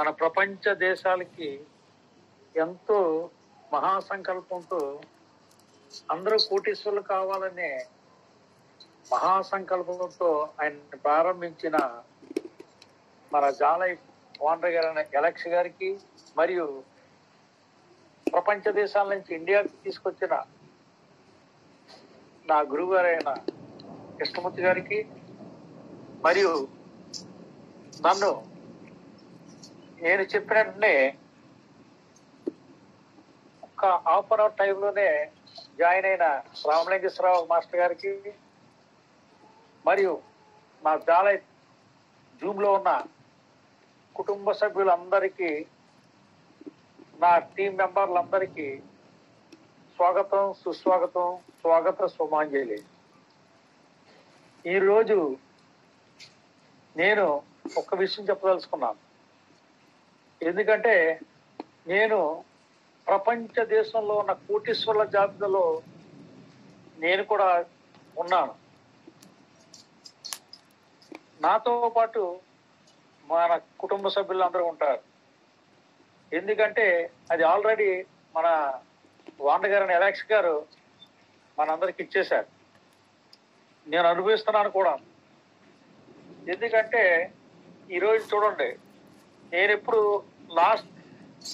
మన ప్రపంచ దేశాలకి ఎంతో మహాసంకల్పంతో అందరూ కోటీశ్వరులు కావాలనే మహాసంకల్పంతో ఆయన ప్రారంభించిన మన జాలై వాండర్ గారైన ఎలక్స్ గారికి మరియు ప్రపంచ దేశాల నుంచి ఇండియాకి తీసుకొచ్చిన నా గురువు గారైన కృష్ణమూర్తి గారికి మరియు నన్ను నేను చెప్పినట్టునే ఒక హాఫ్ అన్ అవర్ టైంలోనే జాయిన్ అయిన రామలింగేశ్వరరావు మాస్టర్ గారికి మరియు నా జాలై జూమ్లో ఉన్న కుటుంబ సభ్యులందరికీ నా టీం మెంబర్లందరికీ స్వాగతం సుస్వాగతం స్వాగత సుమాంజలి. ఈరోజు నేను ఒక విషయం చెప్పదలుచుకున్నాను. ఎందుకంటే నేను ప్రపంచ దేశంలో ఉన్న కోటీశ్వరుల జాబితాలో నేను కూడా ఉన్నాను. నాతో పాటు మన కుటుంబ సభ్యులందరూ ఉంటారు. ఎందుకంటే అది ఆల్రెడీ మన వాండగారని ఎలక్స్ గారు మనందరికి ఇచ్చేశారు. నేను అనుభవిస్తున్నాను కూడా. ఎందుకంటే ఈరోజు చూడండి నేను ఇప్పుడు లాస్ట్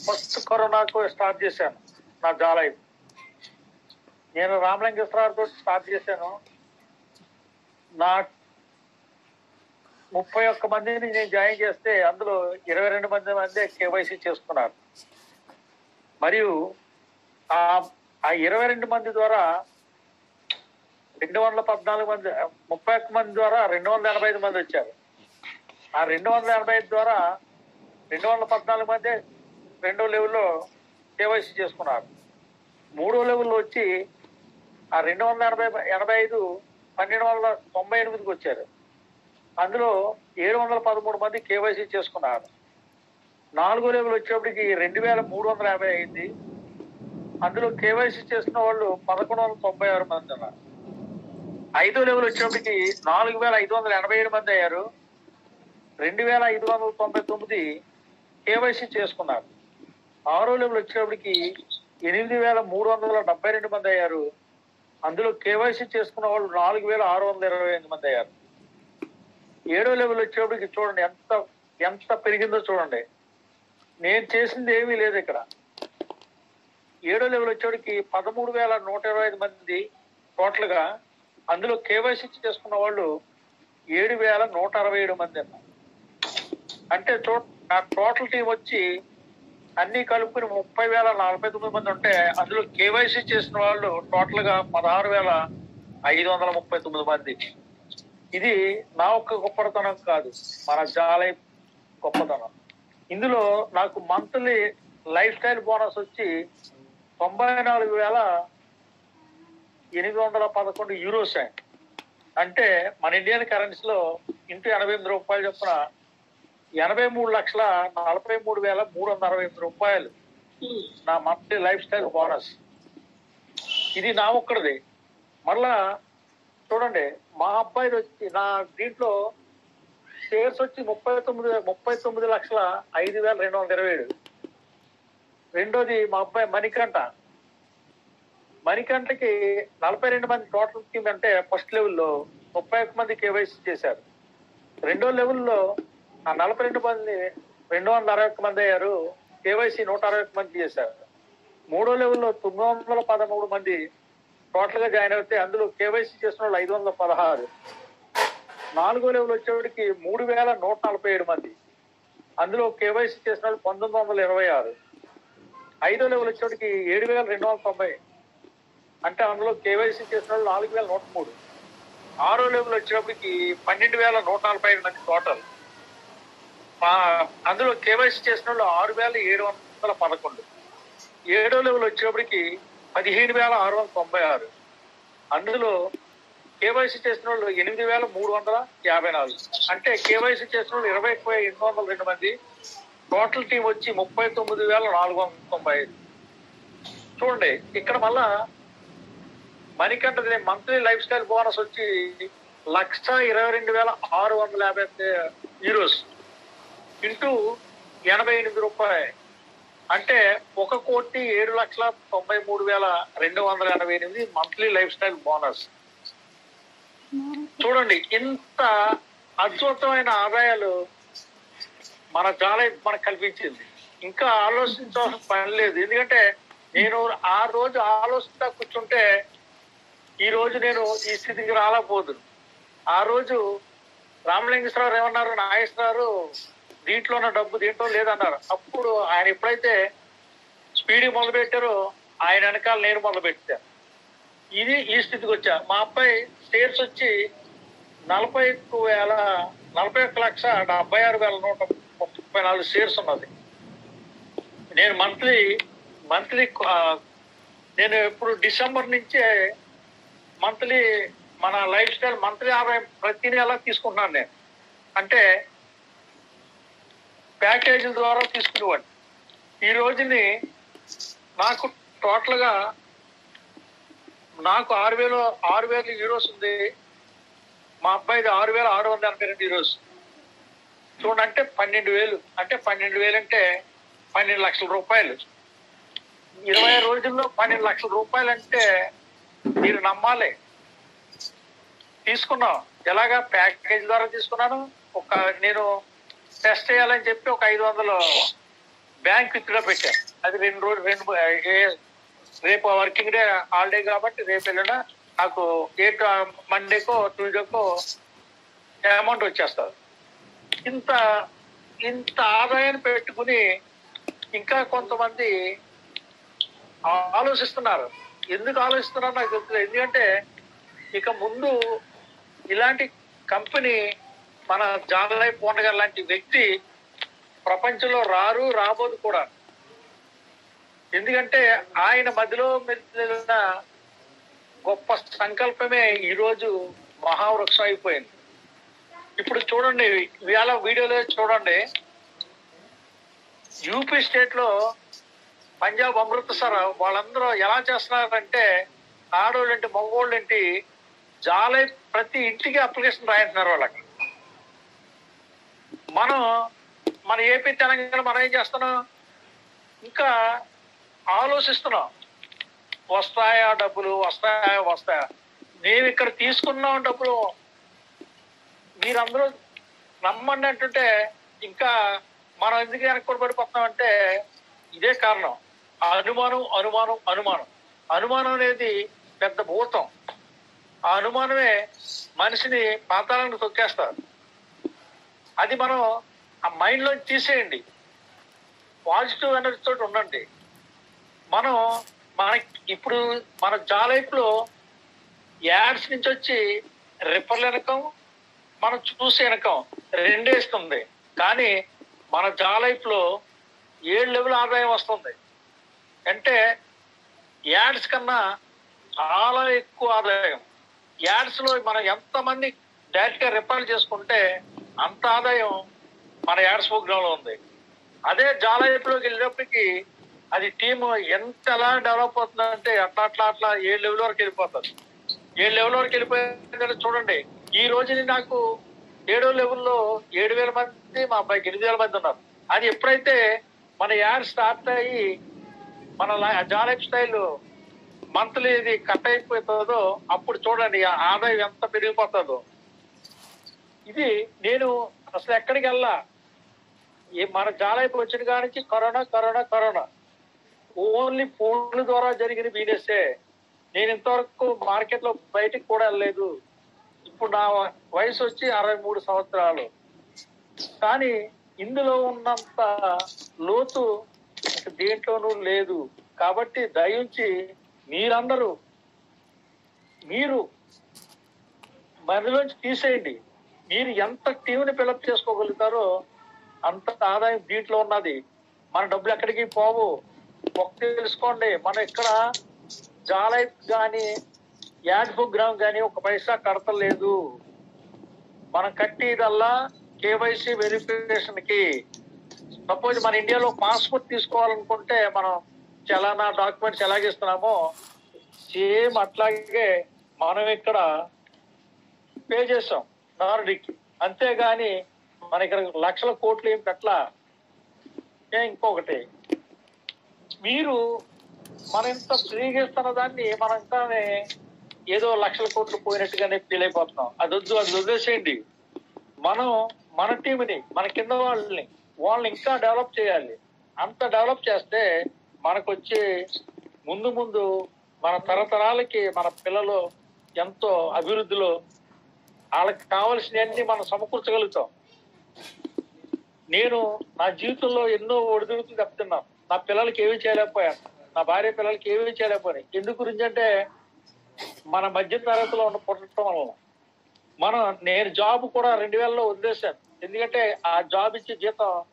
ఫస్ట్ కరోనాకు స్టార్ట్ చేశాను. నా జాలై నేను రామలింగేశ్వరరావుతో స్టార్ట్ చేశాను. నా ముప్పై ఒక్క మందిని నేను జాయిన్ చేస్తే అందులో ఇరవై రెండు మంది మంది కేవైసీ చేసుకున్నారు. మరియు ఆ ఆ ఇరవై రెండు మంది ద్వారా రెండు వందల పద్నాలుగు మంది ముప్పై ఒక్క మంది ద్వారా రెండు వందల ఎనభై ఐదు మంది వచ్చారు. ఆ రెండు వందల ఎనభై ఐదు ద్వారా రెండు వందల పద్నాలుగు మంది రెండో లెవెల్లో కేవైసీ చేసుకున్నారు. మూడో లెవెల్లో వచ్చి ఆ రెండు వందల ఎనభై ఎనభై ఐదు పన్నెండు వందల తొంభై ఎనిమిదికి వచ్చారు. అందులో ఏడు వందల పదమూడు మంది కేవైసీ చేసుకున్నారు. నాలుగో లెవెల్ వచ్చేప్పటికి రెండు వేల మూడు వందల యాభై అయింది. అందులో కేవైసీ చేసిన వాళ్ళు పదకొండు వందల తొంభై ఆరు మంది ఉన్నారు. ఐదో లెవెల్ వచ్చేప్పటికి నాలుగు వేల ఐదు వందల ఎనభై ఏడు మంది అయ్యారు. రెండు వేల ఐదు వందల తొంభై తొమ్మిది కేవైసీ చేసుకున్నారు. ఆరో లెవెల్ వచ్చేప్పటికి ఎనిమిది వేల మూడు వందల డెబ్బై రెండు మంది అయ్యారు. అందులో కేవైసీ చేసుకున్న వాళ్ళు నాలుగు వేల ఆరు వందల ఇరవై ఎనిమిది మంది అయ్యారు. ఏడో లెవెల్ వచ్చేప్పటికి చూడండి ఎంత ఎంత పెరిగిందో చూడండి. నేను చేసింది ఏమీ లేదు ఇక్కడ. ఏడో లెవెల్ వచ్చేటికి పదమూడు వేల నూట ఇరవై ఐదు మంది టోటల్గా అందులో కేవైసీ చేసుకున్న వాళ్ళు ఏడు వేల నూట అరవై ఏడు మంది అన్నారు. అంటే టో నా టోటల్ టీం వచ్చి అన్ని కలుపుకుని ముప్పై వేల నలభై తొమ్మిది మంది ఉంటే అందులో కేవైసీ చేసిన వాళ్ళు టోటల్గా పదహారు వేల ఐదు వందల ముప్పై తొమ్మిది మంది. ఇది నా ఒక్క గొప్పతనం కాదు మన జాలై గొప్పతనం. ఇందులో నాకు మంత్లీ లైఫ్ స్టైల్ బోనస్ వచ్చి తొంభై నాలుగు వేల ఎనిమిది వందల పదకొండు యూరోస్ అంటే మన ఇండియన్ కరెన్సీలో ఇంటూ ఎనభై ఎనిమిది రూపాయలు చొప్పున ఎనభై మూడు లక్షల నలభై మూడు వేల మూడు వందల అరవై ఎనిమిది రూపాయలు. నా మంత్లీ లైఫ్ స్టైల్ బోనస్ ఇది నా ఒక్కడిది. మళ్ళా చూడండి మా అబ్బాయి వచ్చి నా దీంట్లో షేర్స్ వచ్చి ముప్పై తొమ్మిది ముప్పై తొమ్మిది లక్షల ఐదు వేల రెండు వందల ఇరవై ఏడు. రెండోది మా అబ్బాయి మణికంఠ. మణికంఠకి నలభై రెండు మంది టోటల్ టీమ్ అంటే ఫస్ట్ లెవెల్లో ముప్పై ఒక్క మంది కేవైసీ చేశారు. రెండో లెవెల్లో ఆ నలభై రెండు మంది రెండు వందల అరవై ఒక్క మంది అయ్యారు. కేవైసీ నూట అరవై ఒక్క మంది చేశారు. మూడో లెవెల్లో తొమ్మిది వందల పదమూడు మంది టోటల్గా జాయిన్ అయితే అందులో కేవైసీ చేసిన వాళ్ళు ఐదు వందల పదహారు. నాలుగో లెవెల్ వచ్చేవాడికి మూడు వేల నూట నలభై ఏడు మంది. అందులో కేవైసీ చేసిన వాళ్ళు పంతొమ్మిది వందల ఇరవై ఆరు. ఐదో లెవెల్ వచ్చేవాడికి ఏడు వేల రెండు వందల తొంభై. అంటే అందులో కేవైసీ చేసిన వాళ్ళు నాలుగు వేల నూట మూడు. ఆరో లెవెల్ వచ్చేటప్పటికి పన్నెండు వేల నూట నలభై ఐదు మంది టోటల్. మా అందులో కేవైసీ చేసిన వాళ్ళు ఆరు వేల ఏడు వందల పదకొండు. ఏడో లెవెల్ వచ్చేప్పటికి పదిహేను వేల ఆరు వందల తొంభై ఆరు. అందులో కేవైసీ చేసిన వాళ్ళు ఎనిమిది వేల మూడు వందల యాభై నాలుగు. అంటే కేవైసీ చేసిన వాళ్ళు ఇరవై ఎనిమిది వందల రెండు మంది. టోటల్ టీం వచ్చి ముప్పై తొమ్మిది వేల నాలుగు వందల తొంభై ఐదు. చూడండి ఇక్కడ మళ్ళా మణికంఠది మంత్లీ లైఫ్ స్టైల్ బోనస్ వచ్చి లక్ష ఇరవై రెండు వేల ఆరు వందల యాభై యూరోస్ ఇంటూ ఎనభై ఎనిమిది రూపాయలు. అంటే ఒక కోటి ఏడు లక్షల తొంభై మూడు వేల రెండు వందల ఎనభై ఎనిమిది మంత్లీ లైఫ్ స్టైల్ బోనస్ చూడండి ఇంత అద్భుతమైన ఆదాయాలు మన చాలా మనకు కల్పించింది. ఇంకా ఆలోచించాల్సిన పని లేదు. ఎందుకంటే నేను ఆ రోజు ఆలోచిస్తా కూర్చుంటే ఈ రోజు నేను ఈ స్థితికి రాలేకపోదు ఆ రోజు రామలింగేశ్వరరావు ఏమన్నారు? నాగేశ్వరరావు దీంట్లో ఉన్న డబ్బు దీంట్లో లేదన్నారు. అప్పుడు ఆయన ఎప్పుడైతే స్పీడ్ మొదలు పెట్టారో ఆయన వెనకాల నేను మొదలు పెట్టాను ఇది ఈ స్థితికి వచ్చా మా అబ్బాయి షేర్స్ వచ్చి నలభై ఒక్క వేల నలభై ఒక్క లక్ష డెబ్బై ఆరు వేల నూట ముప్పై నాలుగు షేర్స్ ఉన్నది. నేను మంత్లీ మంత్లీ నేను ఇప్పుడు డిసెంబర్ నుంచే మంత్లీ మన లైఫ్ స్టైల్ మంత్లీ ఆదాయం ప్రతి నెల తీసుకుంటున్నాను నేను. అంటే ప్యాకేజీల ద్వారా తీసుకునేవాడిని. ఈ రోజుని నాకు టోటల్గా నాకు ఆరు వేలు ఆరు వేలు హీరోస్ ఉంది. మా అబ్బాయిది ఆరు వేల ఆరు వందల ఎనభై రెండు యూరోస్. చూడండి అంటే పన్నెండు వేలు. అంటే పన్నెండు వేలు అంటే పన్నెండు లక్షల రూపాయలు. ఇరవై రోజుల్లో పన్నెండు లక్షల రూపాయలు అంటే మీరు నమ్మాలి. తీసుకున్నాం. ఎలాగా? ప్యాకేజ్ ద్వారా తీసుకున్నాను. ఒక నేను టెస్ట్ చేయాలని చెప్పి ఒక ఐదు వందలు బ్యాంక్ విత్డ్రా పెట్టారు అది రెండు రోజులు రెండు రేపు వర్కింగ్ డే హాలిడే కాబట్టి రేపు వెళ్ళినా నాకు ఏ మండేకో ట్యూస్డేకో అమౌంట్ వచ్చేస్తారు ఇంత ఇంత ఆదాయాన్ని పెట్టుకుని ఇంకా కొంతమంది ఆలోచిస్తున్నారు. ఎందుకు ఆలోచిస్తున్నారు నాకు తెలుసు ఎందుకంటే ఇక ముందు ఇలాంటి కంపెనీ మన జానలై పోండగర్ లాంటి వ్యక్తి ప్రపంచంలో రారు రాబోదు కూడా. ఎందుకంటే ఆయన మధ్యలో మెదిలిన గొప్ప సంకల్పమే ఈరోజు మహావృక్షం అయిపోయింది. ఇప్పుడు చూడండి ఇవాళ వీడియోలో చూడండి. యూపీ స్టేట్లో పంజాబ్ అమృత్సర్ వాళ్ళందరూ ఎలా చేస్తున్నారంటే ఆడోళ్ళంటి మగోళ్ళంటి జాలై ప్రతి ఇంటికి అప్లికేషన్ రాయంటున్నారు వాళ్ళకి. మనం మన ఏపీ తెలంగాణ మనం ఏం చేస్తున్నాం? ఇంకా ఆలోచిస్తున్నాం. వస్తాయా డబ్బులు? వస్తాయా? వస్తాయా? మేము ఇక్కడ తీసుకున్నాం డబ్బులు. మీరందరూ నమ్మండి అంటుంటే ఇంకా మనం ఎందుకు వెనక్కి పడిపోతున్నాం అంటే ఇదే కారణం. ఆ అనుమానం అనుమానం అనుమానం. అనుమానం అనేది పెద్ద భూతం ఆ అనుమానమే మనిషిని పాతాలను తొక్కేస్తారు. అది మనం ఆ మైండ్లో తీసేయండి. పాజిటివ్ ఎనర్జీ తోటి ఉండండి. మనం మనకి ఇప్పుడు మన జాలైఫ్లో యాడ్స్ నుంచి వచ్చి రిపర్లు వెనకం మనం చూసే వెనకం రెండేస్తుంది కానీ మన జాలైఫ్లో ఏడు లెవెల్ ఆదాయం వస్తుంది. అంటే యాడ్స్ కన్నా చాలా ఎక్కువ ఆదాయం. యాడ్స్లో మనం ఎంతమంది డైరెక్ట్గా రిపేర్ రిఫర్ చేసుకుంటే అంత ఆదాయం మన యాడ్స్ ప్రోగ్రామ్లో ఉంది. అదే జాలైఫ్లోకి వెళ్ళినప్పటికీ అది టీమ్ ఎంత ఎలా డెవలప్ అవుతుందంటే అట్లా అట్లా అట్లా ఏ లెవెల్ వరకు వెళ్ళిపోతుంది. ఏ లెవెల్ వరకు వెళ్ళిపోయిందంటే చూడండి ఈ రోజుని నాకు ఏడో లెవెల్లో ఏడు వేల మంది మా అబ్బాయికి ఎనిమిది వేల మంది ఉన్నారు. అది ఎప్పుడైతే మన యాడ్ స్టార్ట్ అయ్యి మన జాలైఫ్ స్టైల్ మంత్లీ ఇది కట్ అయిపోతుందో అప్పుడు చూడండి ఆ ఆదాయం ఎంత పెరిగిపోతుందో. ఇది నేను అసలు ఎక్కడికి వెళ్ళా? ఈ మన జాలైపు వచ్చిన కానించి కరోనా కరోనా కరోనా. ఓన్లీ ఫోన్ల ద్వారా జరిగిన బిజినెస్సే నేను ఇంతవరకు మార్కెట్లో బయటికి కూడా వెళ్ళలేదు. ఇప్పుడు నా వయసు వచ్చి అరవై మూడు సంవత్సరాలు. కానీ ఇందులో ఉన్నంత లోతు దేంట్లోనూ లేదు. కాబట్టి దయించి మీరందరూ మీరు మనలోంచి తీసేయండి. మీరు ఎంత టీంని పిలప్ చేసుకోగలుగుతారో అంత ఆదాయం దీంట్లో ఉన్నది. మన డబ్బులు ఎక్కడికి పోవు. ఒకటి తెలుసుకోండి మనం ఇక్కడ జాలైఫ్ కానీ యాడ్బుగ్రామ్ ప్రోగ్రామ్ కానీ ఒక పైసా కడతలేదు. మనం కట్టేదల్లా కేవైసీ వెరిఫికేషన్కి సపోజ్ మన ఇండియాలో పాస్పోర్ట్ తీసుకోవాలనుకుంటే మనం చలానా డాక్యుమెంట్స్ ఎలాగిస్తున్నామో సేమ్ అట్లాగే మనం ఇక్కడ పే చేసాం నారుడికి. అంతేగాని మన ఇక్కడ లక్షల కోట్లు ఏం పెట్టలా? ఏ ఇంకొకటి. మీరు మన ఇంత స్వీకరిస్తున్న దాన్ని మనం ఇంకానే ఏదో లక్షల కోట్లు పోయినట్టుగానే ఫీల్ అయిపోతున్నాం. అది వద్దు అది వదిలేసేయండి. మనం మన టీంని మన కింద వాళ్ళని వాళ్ళని ఇంకా డెవలప్ చేయాలి. అంత డెవలప్ చేస్తే మనకు వచ్చే ముందు ముందు మన తరతరాలకి మన పిల్లలు ఎంతో అభివృద్ధిలో వాళ్ళకి కావలసినవన్నీ మనం సమకూర్చగలుగుతాం. నేను నా జీవితంలో ఎన్నో ఒడిదుడుకులు చెప్తున్నాను నా పిల్లలకి ఏమీ చేయలేకపోయాను. నా భార్య పిల్లలకి ఏమీ చేయలేకపోయాను. ఎందుకు గురించి అంటే మన మధ్య తరగతిలో ఉన్న పుట్టడం వల్ల. మనం నేను జాబ్ కూడా రెండు వేలలో వదిలేశాను. ఎందుకంటే ఆ జాబ్ ఇచ్చే జీతం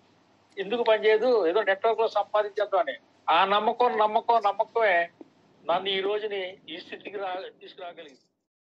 ఎందుకు పనిచేయదు? ఏదో నెట్వర్క్లో సంపాదించేద్దాం అని. ఆ నమ్మకం నమ్మకం నమ్మకమే నన్ను ఈ రోజుని ఈ స్థితికి రా తీసుకురాగలిగింది.